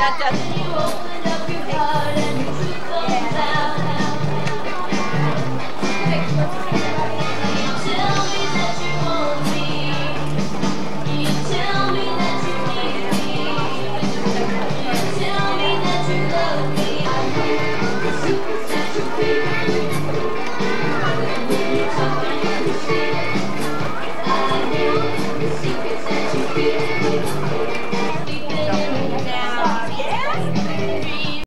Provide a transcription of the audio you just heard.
that does.